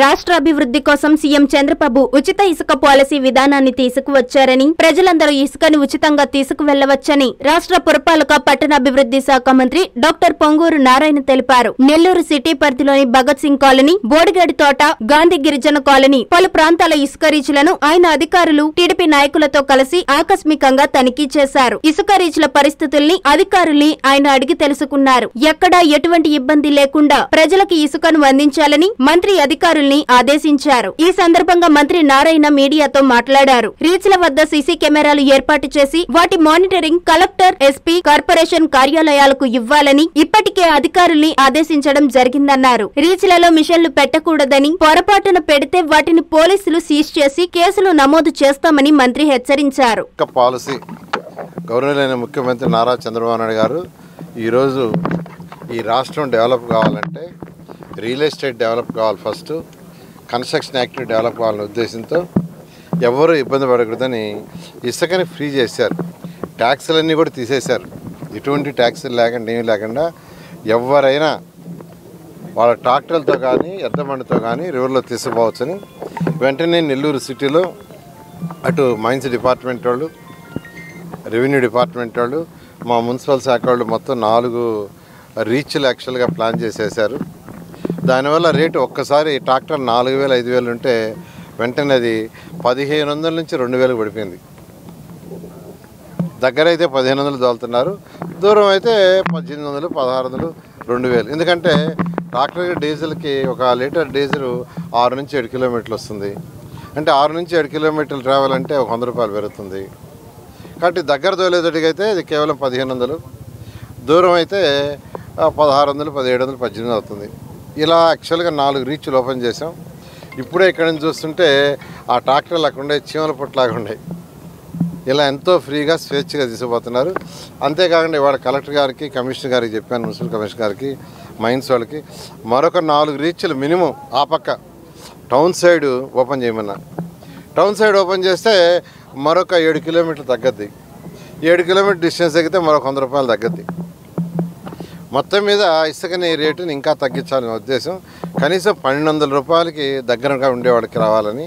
రాష్ట్ర అభివృద్ధి కోసం సీఎం చంద్రబాబు ఉచిత ఇసుక పాలసీ విధానాన్ని తీసుకువచ్చారని ప్రజలందరూ ఇసుకను ఉచితంగా తీసుకువెళ్ళవచ్చని రాష్ట్ర పురపాలక పట్టణాభివృద్ధి శాఖ మంత్రి డాక్టర్ పొంగూరు నారాయణ తెలిపారు. నెల్లూరు సిటీ పరిధిలోని భగత్ సింగ్ కాలనీ బోడిగడి తోట గాంధీ గిరిజన కాలనీ పలు ప్రాంతాల ఇసుక రీచ్లను ఆయన అధికారులు టీడీపీ నాయకులతో కలిసి ఆకస్మికంగా తనిఖీ చేశారు. ఇసుక రీచ్ల పరిస్థితుల్ని అధికారుల్ని ఆయన అడిగి తెలుసుకున్నారు. ఎక్కడా ఎటువంటి ఇబ్బంది లేకుండా ప్రజలకు ఇసుకను అందించాలని మంత్రి అధికారులు అధికారుల్ని ఆదేశించారు. ఈ సందర్భంగా మంత్రి నారాయణ మీడియాతో మాట్లాడారు. రీచ్ల వద్ద సీసీ కెమెరాలు ఏర్పాటు చేసి వాటి మానిటరింగ్ కలెక్టర్ ఎస్పీ కార్పొరేషన్ కార్యాలయాలకు ఇవ్వాలని ఇప్పటికే అధికారుల్ని ఆదేశించడం జరిగిందన్నారు. రీచ్లలో మిషన్లు పెట్టకూడదని పొరపాటున పెడితే వాటిని పోలీసులు సీజ్ చేసి కేసులు నమోదు చేస్తామని మంత్రి హెచ్చరించారు. పాలసీ గౌరవనీయులైన ముఖ్యమంత్రి నారా చంద్రబాబు నాయుడు గారు ఈరోజు ఈ రాష్ట్రం డెవలప్ కావాలంటే రియల్ ఎస్టేట్ డెవలప్ కావాలి ఫస్ట్. కన్స్ట్రక్షన్ యాక్టివిటీ డెవలప్ కావాలనే ఉద్దేశంతో ఎవరు ఇబ్బంది పడకూడదని ఇసుకని ఫ్రీ చేశారు. ట్యాక్సులన్నీ కూడా తీసేశారు. ఎటువంటి ట్యాక్సులు లేకుండా ఏమీ లేకుండా ఎవరైనా వాళ్ళ ట్రాక్టర్లతో కానీ ఎద్దబండితో కానీ రివర్లో తీసుకుపోవచ్చని వెంటనే నెల్లూరు సిటీలో అటు మైన్స్ డిపార్ట్మెంట్ వాళ్ళు రెవెన్యూ డిపార్ట్మెంట్ వాళ్ళు మా మున్సిపల్ శాఖ వాళ్ళు మొత్తం నాలుగు రీచ్లు యాక్చువల్గా ప్లాన్ చేసేసారు దానివల్ల రేటు ఒక్కసారి ట్రాక్టర్ నాలుగు వేలు ఐదు వేలు ఉంటే వెంటనే అది పదిహేను వందల నుంచి రెండు వేలకు పడిపోయింది. దగ్గర అయితే పదిహేను వందలు తోలుతున్నారు. దూరం అయితే పద్దెనిమిది వందలు పదహారు వందలు రెండు వేలు. ఎందుకంటే ట్రాక్టర్ డీజిల్కి ఒక లీటర్ డీజిల్ ఆరు నుంచి ఏడు కిలోమీటర్లు వస్తుంది. అంటే ఆరు నుంచి ఏడు కిలోమీటర్లు ట్రావెల్ అంటే ఒక వంద రూపాయలు పెరుగుతుంది. కాబట్టి దగ్గర తోలేదటికి ఇది కేవలం పదిహేను వందలు. దూరం అయితే పదహారు వందలు పదిహేడు వందలు పద్దెనిమిది అవుతుంది. ఇలా యాక్చువల్గా నాలుగు రీచ్లు ఓపెన్ చేసాం ఇప్పుడే ఇక్కడ నుంచి చూస్తుంటే ఆ ట్రాక్టర్లు అక్కడ ఉండే చీమల పుట్టలాగా ఉన్నాయి ఇలా ఎంతో ఫ్రీగా స్వేచ్ఛగా తీసుకుపోతున్నారు. అంతేకాకుండా ఇవాళ కలెక్టర్ గారికి కమిషనర్ గారికి చెప్పాను మున్సిపల్ కమిషనర్ గారికి మైన్స్ వాళ్ళకి. మరొక నాలుగు రీచ్లు మినిమం ఆ పక్క టౌన్ సైడ్ ఓపెన్ చేయమన్నా. టౌన్ సైడ్ ఓపెన్ చేస్తే మరొక ఏడు కిలోమీటర్లు తగ్గద్ది. ఏడు కిలోమీటర్ డిస్టెన్స్ తగ్గితే మరొక వంద రూపాయలు తగ్గద్ది. మొత్తం మీద ఇసుకని రేటుని ఇంకా తగ్గించాలనే ఉద్దేశం. కనీసం పన్నెండు వందల రూపాయలకి దగ్గరగా ఉండేవాడికి రావాలని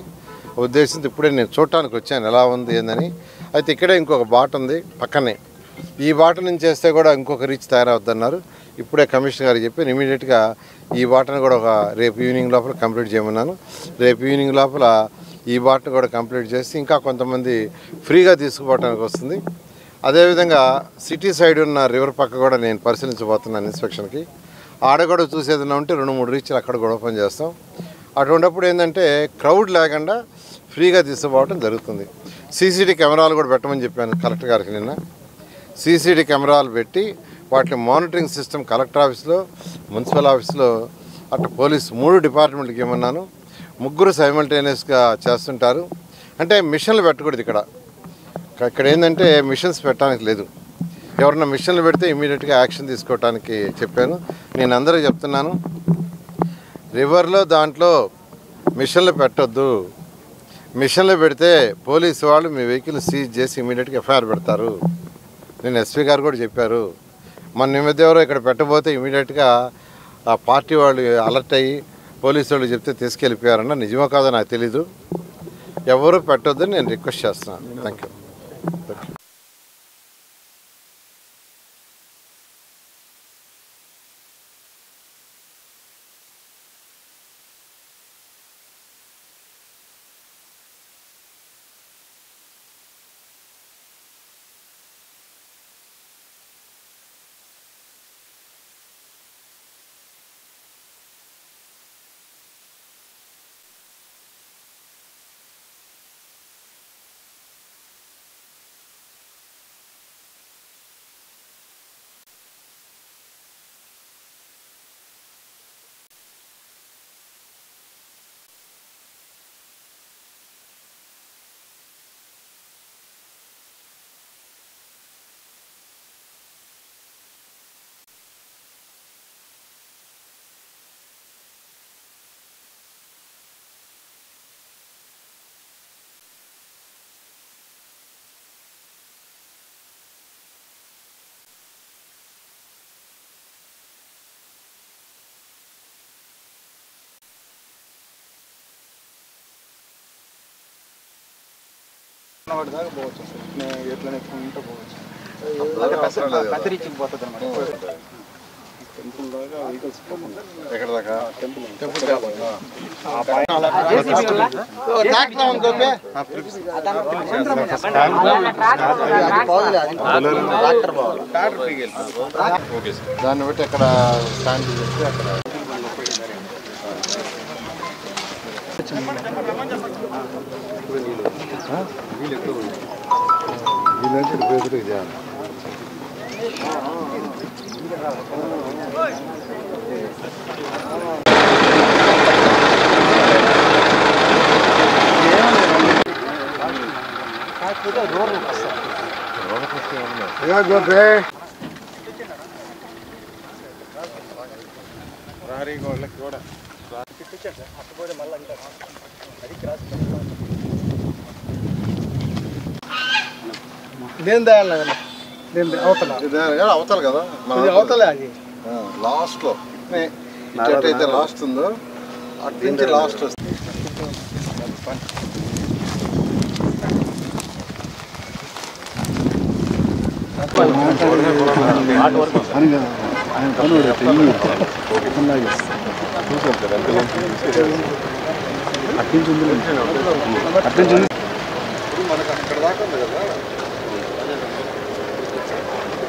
ఉద్దేశంతో ఇప్పుడే నేను చూడటానికి వచ్చాను. ఎలా ఉంది ఏందని. అయితే ఇక్కడే ఇంకొక బాట ఉంది పక్కనే. ఈ బాట నుంచి చేస్తే కూడా ఇంకొక రీచ్ తయారవుద్దన్నారు. ఇప్పుడే కమిషనర్ గారు చెప్పి ఇమీడియట్గా ఈ బాటను కూడా ఒక రేపు ఈవినింగ్ లోపల కంప్లీట్ చేయమన్నాను. రేపు ఈవినింగ్ లోపల ఈ బాటను కూడా కంప్లీట్ చేసి ఇంకా కొంతమంది ఫ్రీగా తీసుకుపోవడానికి వస్తుంది. అదేవిధంగా సిటీ సైడ్ ఉన్న రివర్ పక్క కూడా నేను పరిశీలించబోతున్నాను ఇన్స్పెక్షన్కి. ఆడ కూడా చూసేదన్నా ఉంటే రెండు మూడు రీచ్లు అక్కడ కూడా ఓపెన్ చేస్తాం. అటువంటిప్పుడు ఏంటంటే క్రౌడ్ లేకుండా ఫ్రీగా తీసుకుపోవడం జరుగుతుంది. సీసీటీ కెమెరాలు కూడా పెట్టమని చెప్పాను కలెక్టర్ గారికి నిన్న. సీసీటీ కెమెరాలు పెట్టి వాటిని మానిటరింగ్ సిస్టమ్ కలెక్టర్ ఆఫీస్లో మున్సిపల్ ఆఫీస్లో అటు పోలీస్ మూడు డిపార్ట్మెంట్కి ఏమన్నాను ముగ్గురు సైమల్టేనియస్గా చేస్తుంటారు. అంటే మిషన్లు పెట్టకూడదు ఇక్కడ. ఇక్కడ ఏంటంటే మిషన్స్ పెట్టడానికి లేదు. ఎవరన్నా మిషన్లు పెడితే ఇమీడియట్గా యాక్షన్ తీసుకోవడానికి చెప్పాను. నేను అందరూ చెప్తున్నాను రివర్లో దాంట్లో మిషన్లు పెట్టొద్దు. మిషన్లు పెడితే పోలీసు వాళ్ళు మీ వెహికల్ సీజ్ చేసి ఇమీడియట్గా ఎఫ్ఐఆర్ పెడతారు. నేను ఎస్పీ గారు కూడా చెప్పారు. మన ఈ ఎవరో ఇక్కడ పెట్టబోతే ఇమీడియట్గా ఆ పార్టీ వాళ్ళు అలర్ట్ అయ్యి పోలీసు వాళ్ళు చెప్తే తీసుకెళ్ళిపోయారన్న నిజమో కాదో నాకు తెలీదు. ఎవరు పెట్టొద్దని నేను రిక్వెస్ట్ చేస్తున్నాను. Thank you Thank you. వాడి దాకా పోవచ్చు సార్ నేను ఎట్లా నెక్కుంటే పోవచ్చు అవసరం లేదు కదా. కత్తిరించి పోతుంది అనమాట టెంపుల్ దాకా వెహికల్స్ ఎక్కడ దాకా టెంపుల్ దాన్ని బట్టి అక్కడ స్టాండ్ చేసి అక్కడ 밀런지를 보여드려 그냥. 내가 그래. ರಾರಿಗೆ ಒಳ್ಳೆ ರೋಡ ಕಿಟ್ಟು ಮಲ್ಲ ಅಡಿಕೆ దేని దాయాలి దేని అవతల. అవతల కదా? అవతలే అది. లాస్ట్లో అయితే లాస్ట్ ఉందో అటు నుంచి లాస్ట్ వస్తుంది. మనకు అక్కడ దాకా ఉంది కదా.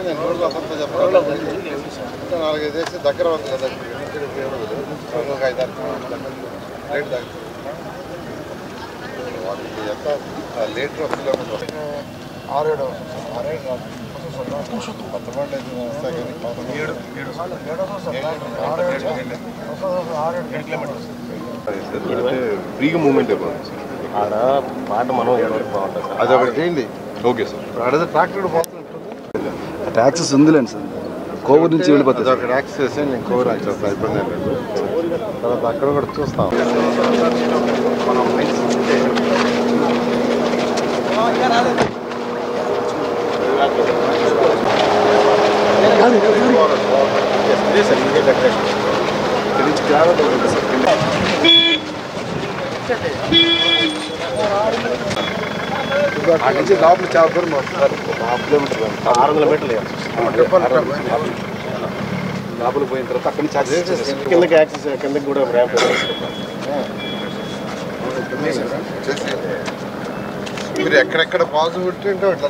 అంటే నేను రోజులు అసలు చెప్పాలి అంటే నాలుగైదు వేసి దగ్గర ఉంది కదా వాళ్ళకి ఎంత? లేట్ ఒక కిలోమీటర్. ఆరేడు వస్తాయి కానీ ఫ్రీగా మూమెంట్ ఆడ పాట మనం ఎవరికి బాగుంటుంది సార్. అది ఒకటి చేయండి. Okay sir. అడిగితే ట్రాక్టర్ పోతుంటుంది ట్యాక్సెస్ ఉందిలేండి సార్. కోవూరు నుంచి వెళ్ళిపోతుంది అది ఒకటి యాక్స్ చేసి నేను కోర్ వచ్చేస్తాను ఇబ్బంది తర్వాత అక్కడ కూడా చూస్తాం. అక్కడి నుంచి లోపల చాలా దూరం వస్తారు. ఆరు వందల మీటర్లు లోపల పోయిన తర్వాత అక్కడి నుంచి చేసేసి కిందకి యాక్సెస్ కిందకి కూడా ర్యాంప్ మీరు ఎక్కడెక్కడ పాజిబిలిటీ ఉంటే అట్లా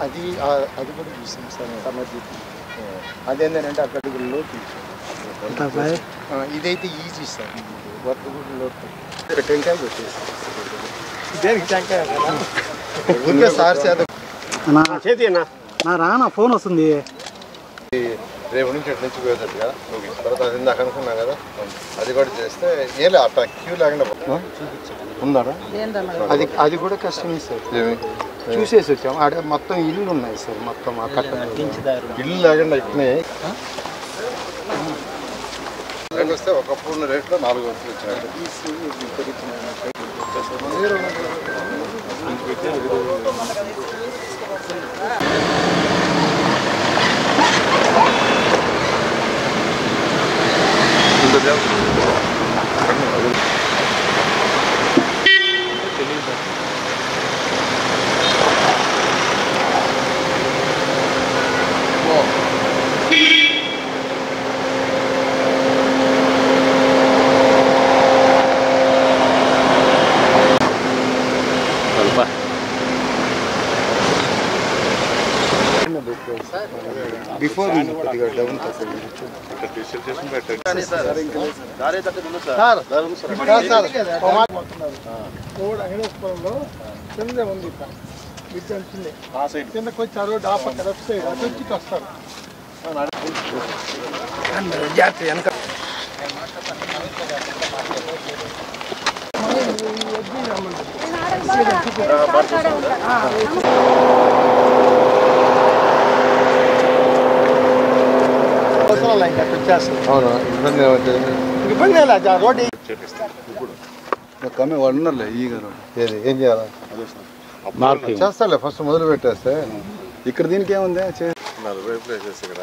అది అది కూడా చూసాం సార్ సమాధి అదేంటంటే అక్కడ లోతు. ఆ, ఇదైతే ఈజీ సార్ వర్క్ కూడా లోతు. ఇక్కడ టెంకాయ పెట్టేసి దేనికి టెంకాయ సార్ చేత నా రానా? ఫోన్ వస్తుంది. రేపు నుంచి అటు నుంచి పోయేటట్టుగా తర్వాత అది ఇందాక అనుకున్నాం కదా అది కూడా చేస్తే ఏలే అట్లా క్యూ లేకుండా ఉందాడా అది అది కూడా కష్టమే సార్ ఏమి చూసేసి వచ్చాం ఆడ మొత్తం ఇల్లు ఉన్నాయి సార్ మొత్తం ఆ కట్ట ఇల్లు లేకుండా ఇట్నే వస్తే ఒకప్పుడు ఉన్న రేట్లో నాలుగు వంతులు వచ్చినాయి Joe. బిఫోర్ కొద్దిగా డౌన్ కింద ఉంది కిందకి వచ్చి ఆ రోడ్డు ఆ పక్క లెఫ్ట్ సైడ్ అటు వచ్చి వస్తారు జాగ్రత్త వెనక అవసరం ఇంకా వచ్చేస్తుంది. అవును? ఇబ్బంది ఇబ్బంది లేదు రోడ్డు కమ్మి వాడు ఉన్నారులే ఈ గారు. ఏది? ఏం చేయాలి? చేస్తాలే ఫస్ట్ మొదలు పెట్టేస్తే. ఇక్కడ దీనికి ఏముంది? నలభై ప్లేసెస్ ఇక్కడ.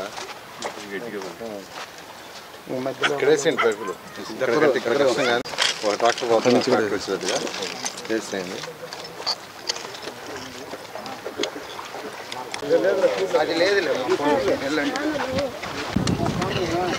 పైపులు. ఒక ట్రాక్టర్ పోతుంది అది లేదులే వెళ్ళండి Yeah, right.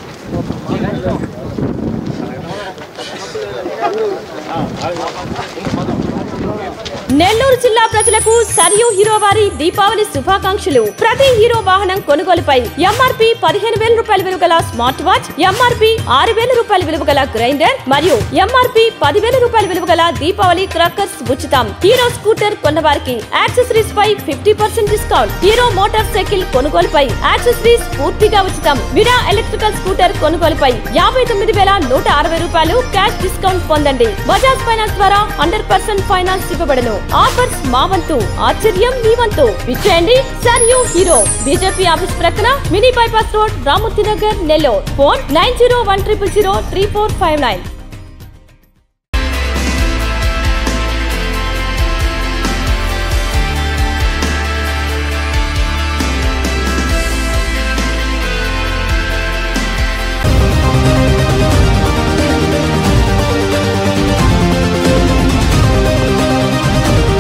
ప్రజలకు సరియు హీరో వారి దీపావళి శుభాకాంక్షలు. ప్రతి హీరో వాహనం కొనుగోలుపై ఎంఆర్పి పదిహేను వేల రూపాయల విలువ గల స్మార్ట్ వాచ్ ఎంఆర్పి ఆరు వేల రూపాయల విలువ గల గ్రైండర్ మరియు ఎంఆర్పి పదివేల రూపాయల విలువ గల దీపావళి క్రాకర్స్ ఉచితం. హీరో స్కూటర్ కొన్న వారికి యాక్సెసరీస్ పై fifty percent discount. Hero motorcycle కొనుగోలుపై యాక్సెసరీస్ పూర్తిగా ఉచితం. విరా ఎలక్ట్రికల్ స్కూటర్ కొనుగోలుపై యాభై తొమ్మిది వేల నూట అరవై రూపాయలు క్యాష్ డిస్కౌంట్ పొందండి. బజాజ్ ఫైనాన్స్ ద్వారా హండ్రెడ్ పర్సెంట్ ఫైనాన్స్ ఇవ్వబడను. ఆఫర్స్ మా వంతు ఆశ్చర్యం మీ వంతు విచ్చేయండి సర్యూ హీరో. బీజేపీ ఆఫీస్ ప్రక్కన mini bypass road Ramurthy Nagar Nellore. Phone nine zero one triple zero three four five nine.